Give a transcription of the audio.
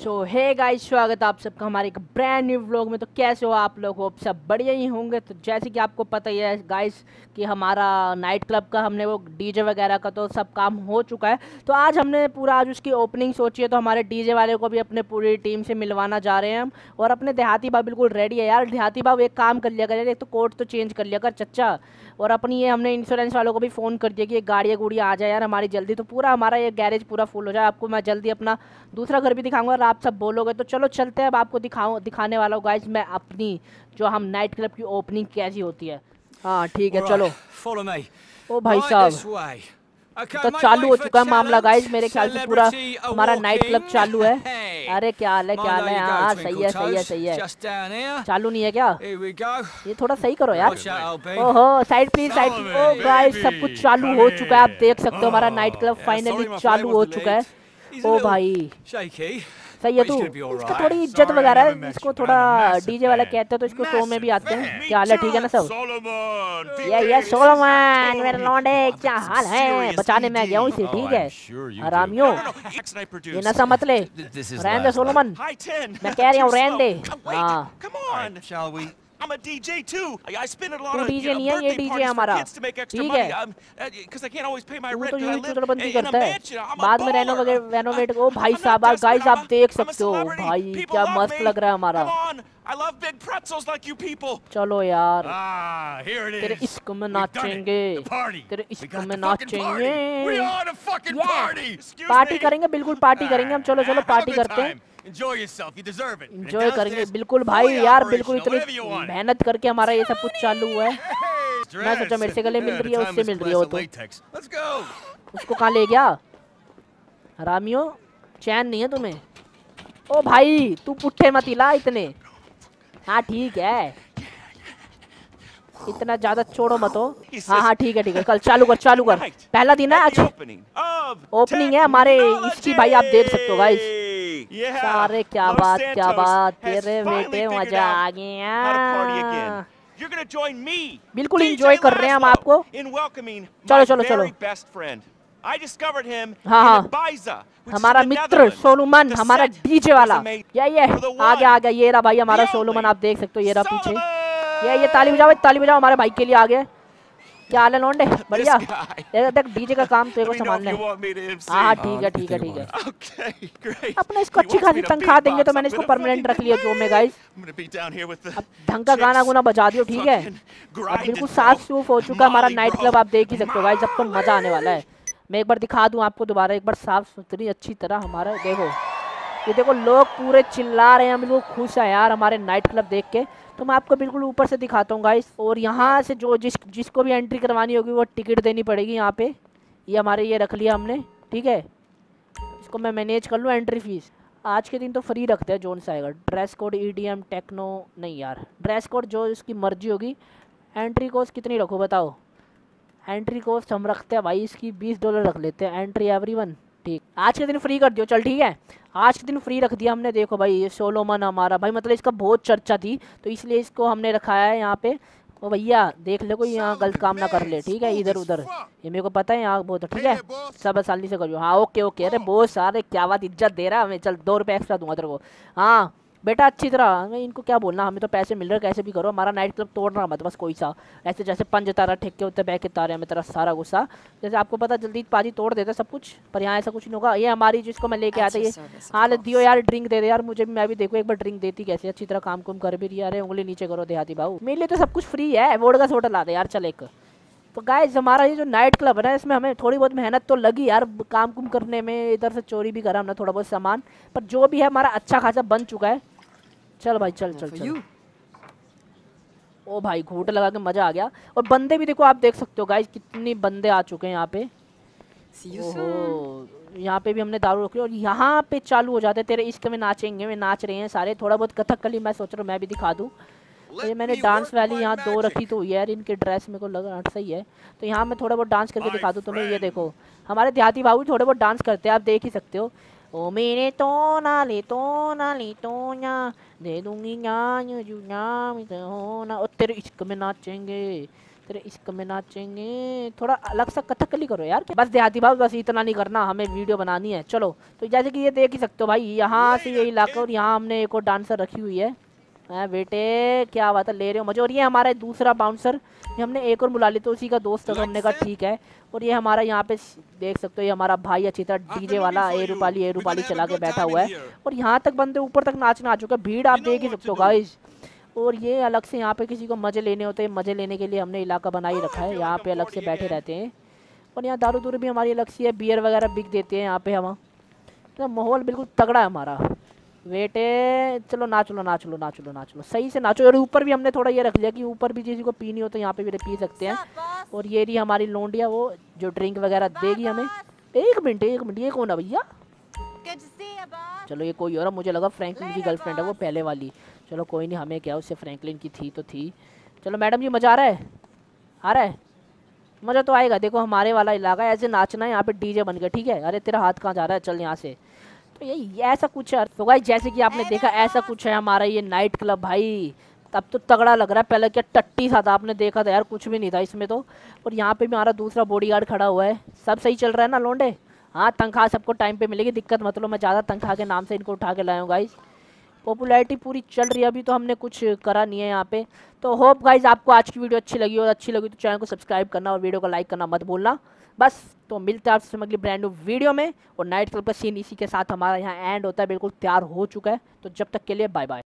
सो hey guys स्वागत आप सबका हमारे एक ब्रांड न्यू व्लॉग में। तो कैसे हो आप लोग? हो सब बढ़िया ही होंगे। तो जैसे कि आपको पता ही है गाइस कि हमारा नाइट क्लब का हमने वो डीजे वगैरह का तो सब काम हो चुका है। तो आज हमने पूरा आज उसकी ओपनिंग सोची है। तो हमारे डीजे वाले को भी अपने पूरी टीम से मिलवाना जा रहे हैं हम। और अपने देहाती बाब बिल्कुल रेडी है यार। देहाती बाब एक काम कर लिया कर, एक तो कोर्ट तो चेंज कर लिया कर, चच्चा। और अपनी ये हमने इंश्योरेंस वालों को भी फ़ोन कर दिया कि ये गाड़ियाँ गुड़ियाँ आ जाए यार हमारी जल्दी। तो पूरा हमारा ये गैरेज पूरा फुल हो जाए। आपको मैं जल्दी अपना दूसरा घर भी दिखाऊँगा। आप सब बोलोगे तो चलो चलते हैं अब आपको दिखाऊँ दिखाने वाला हूँ गाइज़ मैं अपनी जो हम नाइट क्लब की ओपनिंग कैसी होती है। हाँ ठीक है चलो। ओ भाई साहब। तो चालू हो चुका है मामला गाइज़ मेरे ख्याल से पूरा हमारा नाइट क्लब चालू है। अरे क्या हाल है क्या हाल है? हाँ सही है सही है सही है। चालू नहीं है क्या? ये थोड़ा सही करो यार। ओहो साइड प्लीज़ साइड ओ गाइस सब कुछ चालू हो चुका है आप देख सकते हो हमारा नाइट क्लब फाइनली चालू हो चुका है। ओ भाई। सही है तू? इसको थोड़ी इज़्ज़त वगैरह है इसको थोड़ा डीजे वाला कहते हैं तो इसको शो में भी आते हैं। क्या हाल है ठीक है ना सब? ये ये सोलोमन मेरे लौंडे क्या हाल है? बचाने में गया हूँ इसे ठीक है। आरामियो ये। नशा मत ले। रहने दे सोलोमन मैं कह रहा हूँ रहने दे। हाँ। I'm a DJ too. I spend a lot of DJ नहीं है ये DJ हमारा ठीक है because I can't always pay my rent. तो ये चुटड़बंदी करता है बाद में रेनोवेट रेनोवेट ओ भाई साहब गाइस आप देख सकते हो भाई क्या मस्त लग रहा है हमारा I love big pretzels like you people. चलो यार ah, here it is. तेरे इश्क में नाचेंगे तेरे इश्क में नाचेंगे पार्टी करेंगे बिल्कुल पार्टी करेंगे हम चलो चलो पार्टी करते हैं Enjoy yourself. You deserve it. Enjoy करेंगे। बिल्कुल भाई यार बिल्कुल इतनी मेहनत करके हमारा ये सब कुछ चालू हुआ है मैं सोचा मेरे से गले मिल रही है उससे मिल रही हो तो। उसको कहाँ ले गया हरामियों चैन नहीं है तुम्हें? ओ भाई तू पुट्ठे मत हिला इतने। हाँ ठीक है। इतना ज़्यादा छोड़ो मत हो। हाँ हाँ ठीक है ठीक है। कल चालू कर चालू कर। पहला दिन है अच्छा ओपनिंग है हमारे इसकी भाई आप देख सकते हो गाइस सारे क्या बात क्या बात तेरे बेटे मज़ा आ गया बिल्कुल इंजॉय कर रहे हैं हम आपको। चलो चलो चलो। I discovered him हाँ हाँ। हमारा मित्र सोलुमन हमारा डीजे वाला। ये ये आ गया आ गया ये रहा भाई हमारा सोलुमन आप देख सकते हो ये रहा पीछे। ये ये ताली बजाओ ताली बजाओ हमारे भाई के लिए आ गया क्या हाल है लौंडे बढ़िया देख देख डीजे का काम तेरे को संभालना है। हाँ, हाँ ठीक है ठीक है ठीक है। अपने इसको अच्छी खासी तनख्वाह देंगे तो मैंने इसको परमानेंट रख लिया जो में गाइस अब ढंग का गाना गुना बजा दियो ठीक है। अब बिल्कुल साफ़ सूफ हो चुका है हमारा नाइट क्लब आप देख ही सकते हो गाइस अब तो मज़ा आने वाला है। मैं एक बार दिखा दूँ आपको दोबारा एक बार साफ़ सुथरी अच्छी तरह हमारा देखो। ये देखो, लोग पूरे चिल्ला रहे हैं, हम लोग खुश हैं यार हमारे नाइट क्लब देख के। तो मैं आपको बिल्कुल ऊपर से दिखाता हूँ गाइस और यहाँ से जो जिस, जिसको भी एंट्री करवानी होगी, वो टिकट देनी पड़ेगी यहाँ पे। ये हमारे, ये रख लिया हमने, ठीक है? इसको मैं मैनेज कर लूँ एंट्री फ़ीस आज के दिन तो फ्री रखते हैं जोन से आएगा ड्रेस कोड ईडीएम टेक्नो नहीं यार। ड्रेस कोड जो इसकी मर्ज़ी होगी। एंट्री कॉस्ट कितनी रखो बताओ? एंट्री कॉस्ट हम रखते हैं भाई, इसकी बीस डॉलर रख लेते हैं। एंट्री एवरी वन ठीक। आज के दिन फ्री कर दियो, चल ठीक है। आज के दिन फ्री रख दिया हमने, देखो भाई, ये सोलोमन हमारा। भाई मतलब इसका बहुत चर्चा थी तो इसलिए इसको हमने रखाया है यहाँ पे। ओ भैया, देख ले कोई यहाँ गलत काम ना कर ले, ठीक है, इधर उधर। ये मेरे को पता है यहाँ बहुत, ठीक है, सब आसानी से करो हाँ ओके ओके। अरे, बहुत सारे, क्या बात इज़्ज़त दे रहा है मैं चल, दो रुपये एक्स्ट्रा दूँगा तेरे को। हाँ। बेटा अच्छी तरह इनको क्या बोलना हमें तो पैसे मिल रहे कैसे भी करो हमारा नाइट क्लब तोड़ना मत बस कोई सा। ऐसे जैसे पंज तारा ठेके होते बैग के तारे हमें तरह सारा गुस्सा। जैसे आपको पता जल्दी पाजी तोड़ देते सब कुछ पर यहाँ ऐसा कुछ नहीं होगा। ये हमारी जिसको मैं लेके आता ये हाँ दियो यार ड्रिंक दे दे यार मुझे भी मैं भी देखो एक बार ड्रिंक देती कैसे अच्छी तरह काम कुम कर भी रही है। उंगली नीचे करो देहाती भाव मेरे लिए तो सब कुछ फ्री है वोड का सोटा ला दे यार चल एक। तो गाइस हमारा ये जो नाइट क्लब है ना इसमें हमें थोड़ी बहुत मेहनत तो लगी यार काम कुम करने में इधर से चोरी भी करा हमने थोड़ा बहुत सामान पर जो भी है हमारा अच्छा खासा बन चुका है। चल भाई चल चल चल। ओ भाई घूट लगा के मज़ा आ गया। और बंदे भी देखो आप देख सकते हो गाइस कितने बंदे आ चुके हैं यहाँ पे। यहाँ पे भी हमने दारू रखी और यहाँ पे चालू हो जाते तेरे इश्क में नाचेंगे में नाच रहे हैं सारे। थोड़ा बहुत कथक कली मैं सोच रहा हूँ मैं भी दिखा दूँ। तो ये मैंने डांस वाली यहाँ दो रखी तो हुई यार इनके ड्रेस मेरे को लगा सही है। तो यहाँ मैं थोड़ा बहुत डांस करके दिखा दूँ तुम्हें ये देखो। हमारे देहाती बाबू थोड़े बहुत डांस करते हैं आप देख ही सकते हो। ओ मेरे तो ना ले तो ना ले तो दे दूँगी ना ना। और तेरे इश्क में नाचेंगे, तेरे इश्क में नाचेंगे। थोड़ा अलग सा कथकली करो यार बस देहाती भाव, बस इतना नहीं करना, हमें वीडियो बनानी है, चलो। तो जैसे कि ये देख ही सकते हो भाई, यहाँ से ये इलाका और यहाँ हमने एक और डांसर रखी हुई है। है बेटे क्या बात है ले रहे हो मज़े और ये हमारा दूसरा बाउंसर ये हमने एक और बुला ली तो उसी का दोस्त है हमने कहा ठीक है। और ये हमारा यहाँ पे देख सकते हो ये हमारा भाई अच्छी तरह डीजे वाला ए रूपाली ए रूपाली चला के बैठा हुआ है। और यहाँ तक बंदे ऊपर तक नाचना आ चुका है भीड़ आप देख ही सकते हो गाइज़ और ये अलग से यहाँ पे किसी को मज़े लेने होते हैं मज़े लेने के लिए हमने इलाका बना ही रखा है यहाँ पे अलग से बैठे रहते हैं। और यहाँ दारू दूरू भी हमारी अलग सी है बियर वगैरह बिक देते हैं यहाँ पे हम। तो माहौल बिल्कुल तगड़ा है हमारा। वेटे चलो नाच लो नाच लो नाच लो नाच लो सही से नाचो। और ऊपर भी हमने थोड़ा ये रख लिया कि ऊपर भी किसी को पीनी हो तो यहाँ पे भी पी सकते हैं। और ये रही हमारी लोंडिया वो जो ड्रिंक वगैरह देगी हमें। एक मिनट एक मिनट ये कौन है भैया? चलो ये कोई और मुझे लगा फ्रैंकलिन की गर्लफ्रेंड है वो पहले वाली। चलो कोई नहीं हमें क्या उससे फ्रैंकलिन की थी तो थी। चलो मैडम जी मज़ा आ रहा है? आ रहा है? मज़ा तो आएगा। देखो हमारे वाला इलाका ऐसे नाचना है यहाँ पे डीजे बन गया ठीक है? अरे तेरा हाथ कहाँ जा रहा है? चल यहाँ से। तो यही ऐसा कुछ है। तो भाई जैसे कि आपने देखा ऐसा कुछ है हमारा ये नाइट क्लब भाई। तब तो तगड़ा लग रहा है। पहले क्या टट्टी सा था आपने देखा था यार कुछ भी नहीं था इसमें तो। और यहाँ पे भी हमारा दूसरा बॉडीगार्ड खड़ा हुआ है। सब सही चल रहा है ना लोंडे? हाँ तनख्वाह सबको टाइम पे मिलेगी दिक्कत मतलब मैं ज़्यादा तनख्वाह के नाम से इनको उठा के लाया हूँ गाइज़ पॉपुलैरिटी पूरी चल रही है, अभी तो हमने कुछ करा नहीं है यहाँ पे। तो होप गाइज़ आपको आज की वीडियो अच्छी लगी और अच्छी लगी तो चैनल को सब्सक्राइब करना और वीडियो को लाइक करना मत भूलना। बस तो मिलते हैं आपसे अगली ब्रांड न्यू वीडियो में, और नाइट क्लब का सीन इसी के साथ हमारा यहाँ एंड होता है, बिल्कुल तैयार हो चुका है। तो जब तक के लिए बाय बाय